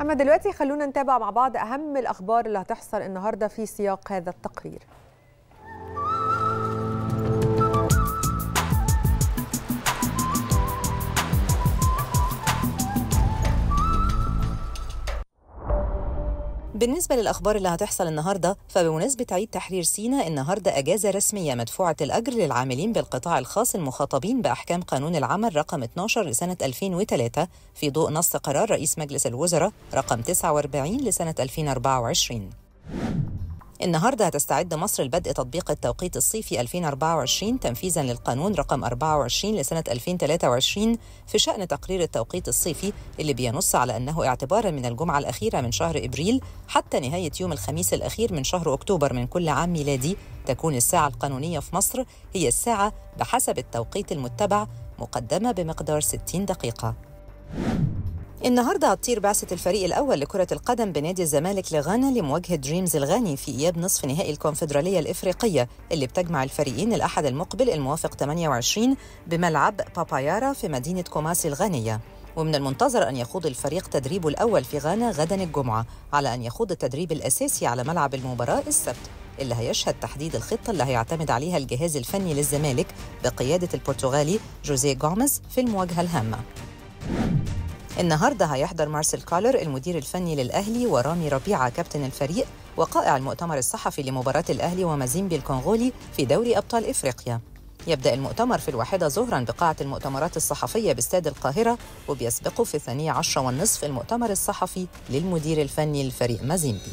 أما دلوقتي خلونا نتابع مع بعض أهم الأخبار اللي هتحصل النهاردة في سياق هذا التقرير. بالنسبة للأخبار اللي هتحصل النهاردة فبمناسبة عيد تحرير سيناء النهاردة أجازة رسمية مدفوعة الأجر للعاملين بالقطاع الخاص المخاطبين بأحكام قانون العمل رقم 12 لسنة 2003 في ضوء نص قرار رئيس مجلس الوزراء رقم 49 لسنة 2024 النهارده هتستعد مصر لبدء تطبيق التوقيت الصيفي 2024 تنفيذا للقانون رقم 24 لسنة 2023 في شأن تقرير التوقيت الصيفي اللي بينص على أنه اعتبارا من الجمعة الأخيرة من شهر إبريل حتى نهاية يوم الخميس الأخير من شهر أكتوبر من كل عام ميلادي تكون الساعة القانونية في مصر هي الساعة بحسب التوقيت المتبع مقدمة بمقدار 60 دقيقة. النهارده هتطير بعثة الفريق الأول لكرة القدم بنادي الزمالك لغانا لمواجهة دريمز الغاني في إياب نصف نهائي الكونفدرالية الإفريقية اللي بتجمع الفريقين الأحد المقبل الموافق 28 بملعب بابايارا في مدينة كوماسي الغانية. ومن المنتظر أن يخوض الفريق تدريبه الأول في غانا غدا الجمعة على أن يخوض التدريب الأساسي على ملعب المباراة السبت اللي هيشهد تحديد الخطة اللي هيعتمد عليها الجهاز الفني للزمالك بقيادة البرتغالي جوزيه جوميز في المواجهة الهامة. النهارده هيحضر مارسيل كولر المدير الفني للأهلي ورامي ربيعة كابتن الفريق وقائع المؤتمر الصحفي لمباراة الأهلي ومازيمبي الكونغولي في دوري أبطال إفريقيا. يبدأ المؤتمر في الواحدة ظهرا بقاعة المؤتمرات الصحفية باستاد القاهرة وبيسبقه في الثانية عشرة والنصف المؤتمر الصحفي للمدير الفني للفريق مازيمبي.